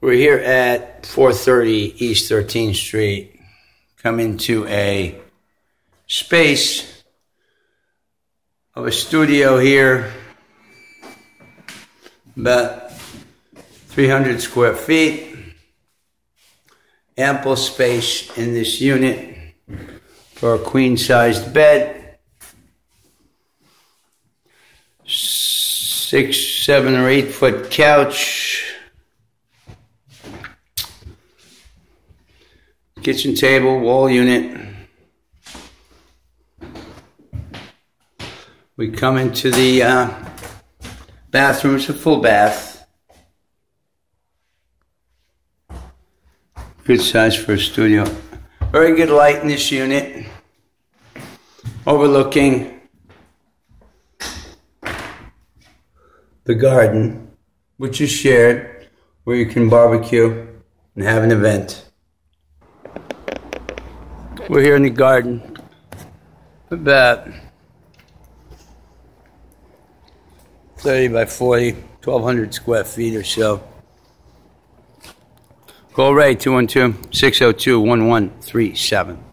We're here at 430 East 13th Street. Come into a space of a studio here, about 300 square feet. Ample space in this unit for a queen sized bed. Six, seven, or eight foot couch kitchen table, wall unit. We come into the uh, bathroom, it's a full bath. Good size for a studio. Very good light in this unit. Overlooking the garden, which is shared, where you can barbecue and have an event. We're here in the garden. About 30 by 40, 1,200 square feet or so. Call Ray 212 602 1137.